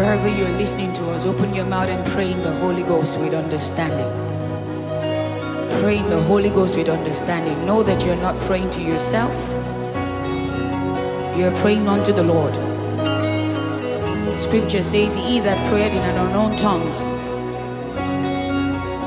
Wherever you're listening to us, open your mouth and pray in the Holy Ghost with understanding. Pray in the Holy Ghost with understanding. Know that you're not praying to yourself, you're praying unto the Lord. Scripture says, He that prayed in an unknown tongues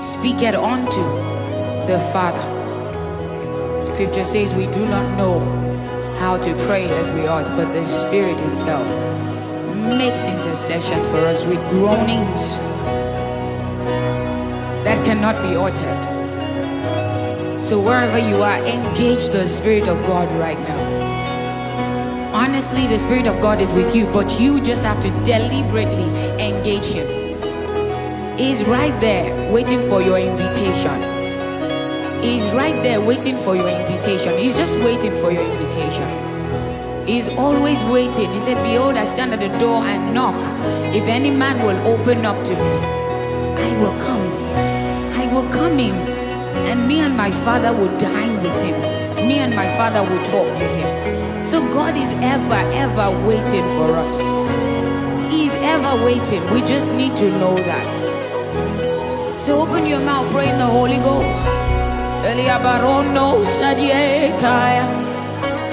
speaketh unto the Father. Scripture says, We do not know how to pray as we ought, but the Spirit Himself makes intercession for us with groanings that cannot be uttered. So, wherever you are, engage the Spirit of God right now. Honestly, the Spirit of God is with you, but you just have to deliberately engage Him. He's right there waiting for your invitation. He's right there waiting for your invitation. He's just waiting for your invitation. He's always waiting. He said, Behold, I stand at the door and knock. If any man will open up to me, I will come. I will come in. And me and my father will dine with him. Me and my father will talk to him. So God is ever, ever waiting for us. He's ever waiting. We just need to know that. So open your mouth, pray in the Holy Ghost.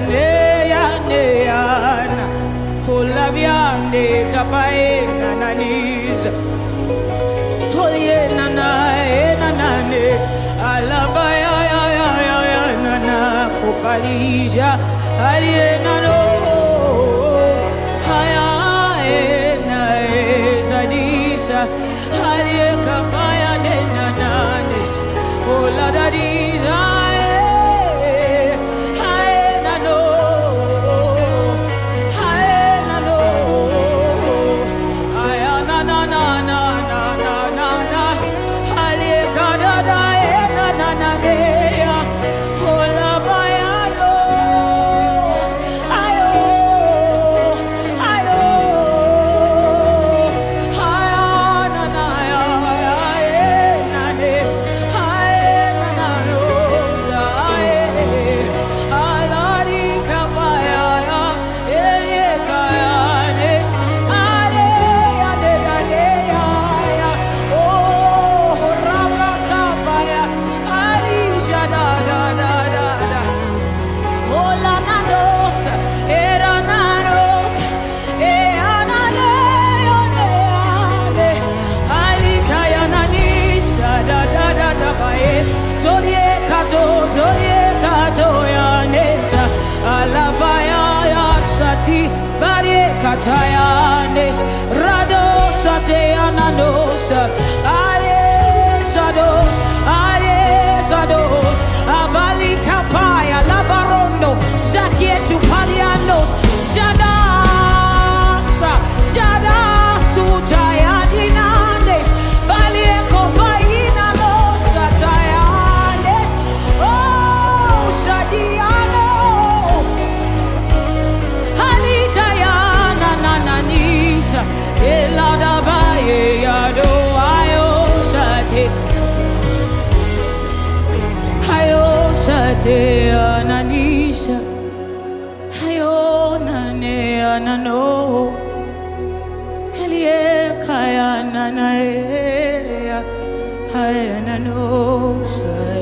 neyaneana hola byandeka paenananiza holienanaenanane eh, eh, kupalija kopalija eh, alienano Katayanes Radosa Teananos outside.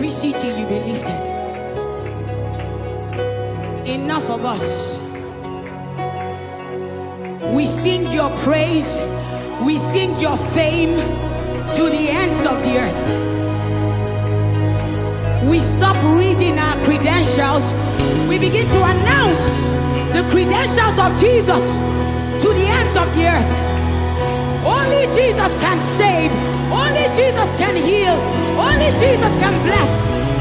Every city you be lifted. Enough of us. We sing your praise, we sing your fame to the ends of the earth. We stop reading our credentials, we begin to announce the credentials of Jesus to the ends of the earth. Only Jesus can save. Only Jesus can heal. Only Jesus can bless.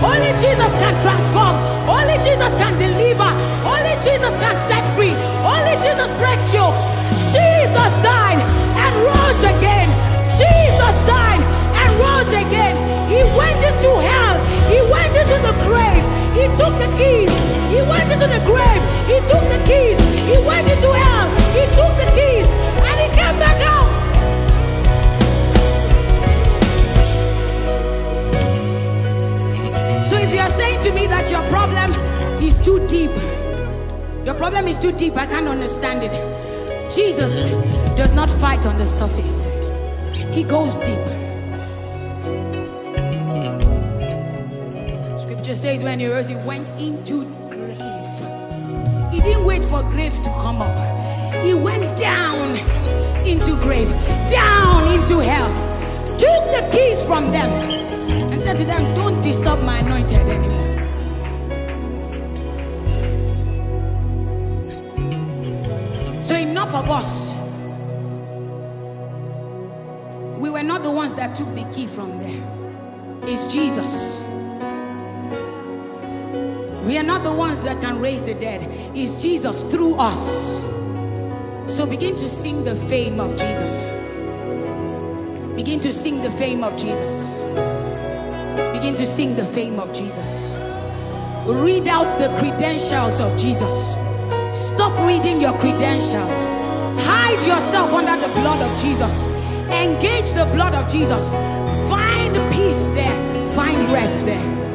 Only Jesus can transform. Only Jesus can deliver. Only Jesus can set free. Only Jesus breaks yokes. Jesus died and rose again. Jesus died and rose again. He went into hell. He went into the grave. He took the keys. He went into the grave. He took the keys. He went into too deep, your problem is too deep, I can't understand it. Jesus does not fight on the surface, He goes deep. Scripture says when he rose, he went into grave. He didn't wait for grave to come up. He went down into grave, down into hell, took the keys from them, and said to them, Don't disturb my anointed anymore. Of us. We were not the ones that took the key from there. It's Jesus. We are not the ones that can raise the dead. It's Jesus through us. So begin to sing the fame of Jesus. Begin to sing the fame of Jesus. Begin to sing the fame of Jesus. Read out the credentials of Jesus. Stop reading your credentials. Hide yourself under the blood of Jesus. Engage the blood of Jesus. Find peace there. Find rest there.